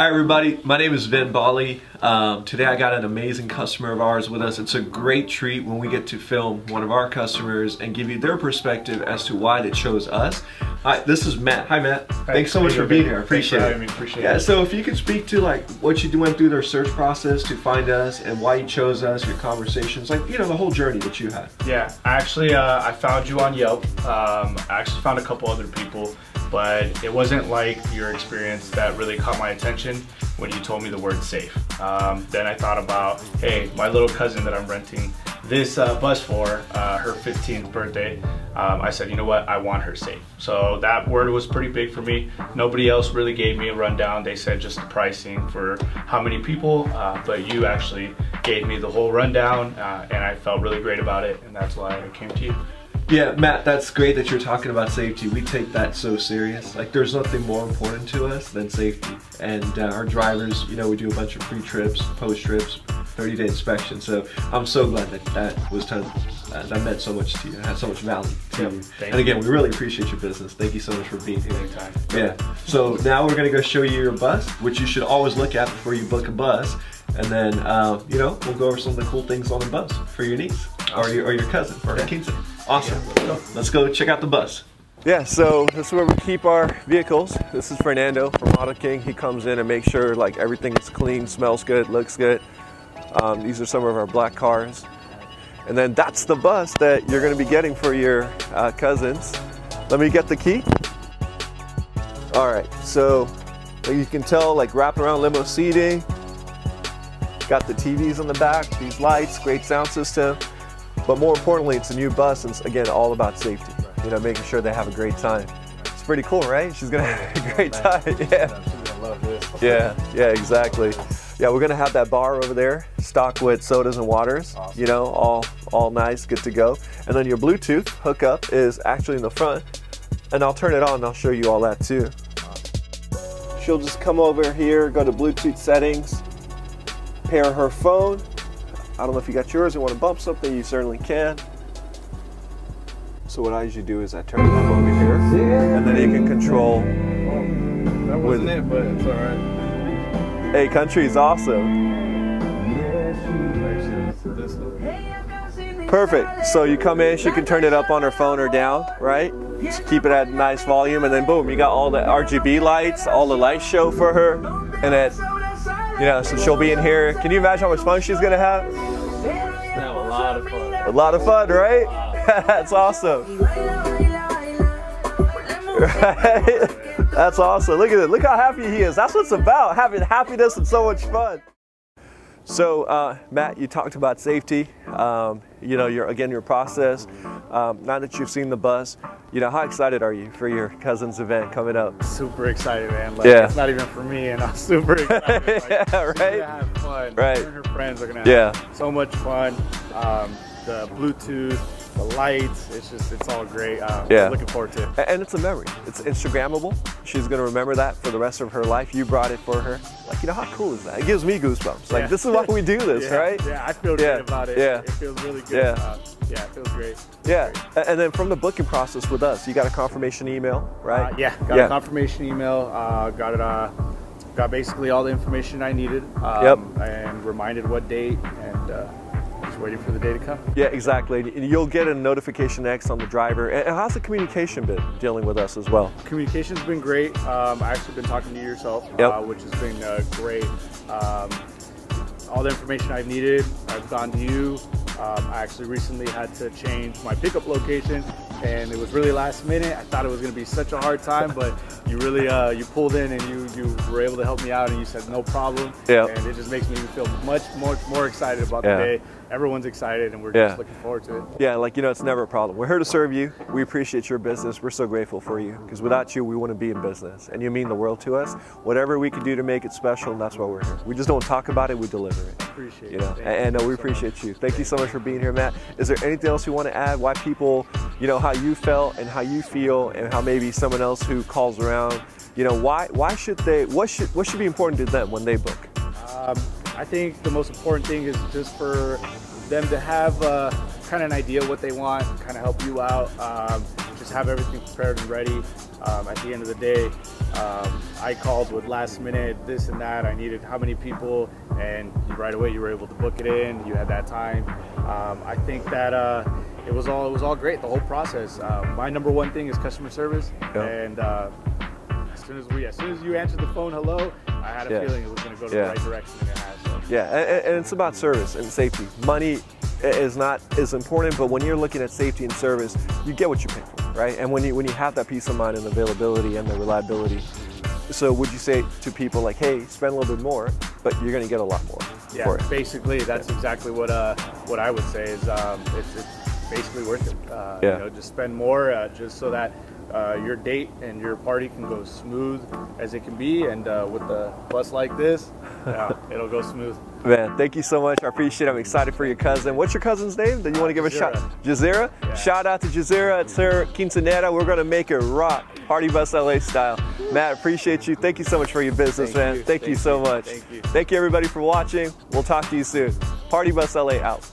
Hi everybody, my name is Vin Bali. Um, today I got an amazing customer of ours with us. It's a great treat when we get to film one of our customers and give you their perspective as to why they chose us. Hi, this is Matt. Hi Matt. Hi, Thanks so much for being here. I appreciate it. me. Appreciate yeah, it. so if you could speak to like what you went through their search process to find us and why you chose us, your conversations, like you know the whole journey that you had. Yeah, actually, uh, I found you on Yelp. Um, I actually found a couple other people, but it wasn't like your experience that really caught my attention when you told me the word safe. Um, then I thought about, hey, my little cousin that I'm renting this uh, bus for, uh, her 15th birthday, um, I said, you know what, I want her safe. So that word was pretty big for me. Nobody else really gave me a rundown. They said just the pricing for how many people, uh, but you actually gave me the whole rundown uh, and I felt really great about it and that's why I came to you. Yeah, Matt, that's great that you're talking about safety. We take that so serious. Like, there's nothing more important to us than safety. And uh, our drivers, you know, we do a bunch of pre trips, post trips, 30 day inspection. So I'm so glad that that was done. Uh, that meant so much to you. Had so much value to Yep, you. And again, we really appreciate your business. Thank you so much for being here. Anytime. Yeah. So now we're gonna go show you your bus, which you should always look at before you book a bus. And then, uh, you know, we'll go over some of the cool things on the bus for your niece or your, or your cousin or her kids. Awesome. Let's go check out the bus. Yeah, so this is where we keep our vehicles. This is Fernando from Auto King. He comes in and makes sure like everything is clean, smells good, looks good. Um, these are some of our black cars. And then that's the bus that you're gonna be getting for your uh, cousins. Let me get the key. All right, so like you can tell like wraparound limo seating. Got the TVs on the back, these lights, great sound system. But more importantly, it's a new bus and it's again all about safety. You know, making sure they have a great time. It's pretty cool, right? She's gonna have a great time. Yeah. Yeah, yeah, exactly. Yeah, we're gonna have that bar over there, stocked with sodas and waters. You know, all all nice, good to go. And then your Bluetooth hookup is actually in the front, and I'll turn it on. and I'll show you all that too. She'll just come over here, go to Bluetooth settings, pair her phone. I don't know if you got yours. You want to bump something, you certainly can. So what I usually do is I turn it up over here, and then you can control. That wasn't it, but it's alright. Hey, country is awesome. Perfect. So you come in, she can turn it up on her phone or down, right? Just keep it at a nice volume, and then boom, you got all the RGB lights, all the lights show for her, and then, you know, so she'll be in here. Can you imagine how much fun she's gonna have? Have a lot of fun. A lot of fun, right? That's awesome. Right? That's awesome. Look at it. Look how happy he is. That's what it's about, having happiness and so much fun. So, uh, Matt, you talked about safety. Um, you know, your again your process. Um, now that you've seen the bus, you know how excited are you for your cousin's event coming up? Super excited, man. Like, Yeah. It's not even for me, and I'm super excited. Like, yeah, She's right. gonna have fun. Right. Her friends are gonna have Yeah. so much fun. Um, the Bluetooth, the lights, it's just, it's all great. Um, Yeah. Looking forward to it. And it's a memory. It's Instagrammable. She's gonna remember that for the rest of her life. You brought it for her. Like, you know, how cool is that? It gives me goosebumps. Like, Yeah. this is why we do this, yeah, right? Yeah, I feel Yeah, great about it. yeah. It feels really good. Yeah. Uh, yeah, it feels great. Yeah. A- And then from the booking process with us, you got a confirmation email, right? Uh, yeah, got a confirmation email. Uh, got it. Uh, got basically all the information I needed. Um, Yep. And reminded what date, and uh, waiting for the day to come. Yeah, exactly. And you'll get a notification next on the driver. And how's the communication been dealing with us as well? Communication's been great. Um, I actually been talking to you yourself, Yep. uh, which has been uh, great. Um, all the information I've needed, I've gone to you. Um, I actually recently had to change my pickup location, and it was really last minute. I thought it was going to be such a hard time, but you really uh, you pulled in and you you were able to help me out, and you said no problem. Yep. And it just makes me feel much more more excited about Yeah. the day. Everyone's excited, and we're Yeah. just looking forward to it. Yeah, like, you know, it's never a problem. We're here to serve you. We appreciate your business. We're so grateful for you because without you, we wouldn't be in business. And you mean the world to us. Whatever we can do to make it special, that's why we're here. We just don't talk about it, we deliver it. Appreciate You know, Thank and, and, uh, so we much. appreciate you. Thank you so much for being here, Matt. Is there anything else you want to add? Why people, you know, how you felt and how you feel, and how maybe someone else who calls around, you know, why why should they? What should what should be important to them when they book? Um, I think the most important thing is just for them to have uh, kind of an idea what they want, kind of help you out, um, just have everything prepared and ready. Um, at the end of the day, Um, I called with last minute this and that. I needed how many people, and right away you were able to book it in. You had that time. Um, I think that uh, it was all it was all great. The whole process. Uh, my number one thing is customer service, Yeah. and uh, as soon as we, as soon as you answered the phone, hello, I had a Yeah. feeling it was going to go to Yeah. the right direction, and it has. So. Yeah, and, and it's about service and safety. Money is not as important, but when you're looking at safety and service, you get what you pay for, right? And when you when you have that peace of mind and availability and the reliability, so would you say to people like, hey, spend a little bit more, but you're going to get a lot more Yeah, basically, that's exactly what uh, what I would say is um, it's, it's basically worth it. Uh, Yeah. You know, just spend more, uh, just so that uh, your date and your party can go smooth as it can be, and uh, with a bus like this, yeah, it'll go smooth. Man, thank you so much. I appreciate it. I'm excited for your cousin. What's your cousin's name? Do you want to give a shout? Jazeera. Yeah. Shout out to Jazeera. It's her quinceanera. We're going to make it rock. Party Bus LA style. Matt, appreciate you. Thank you so much for your business, Thank man. you. Thank, you so you. much. Thank you. Thank you, everybody, for watching. We'll talk to you soon. Party Bus LA out.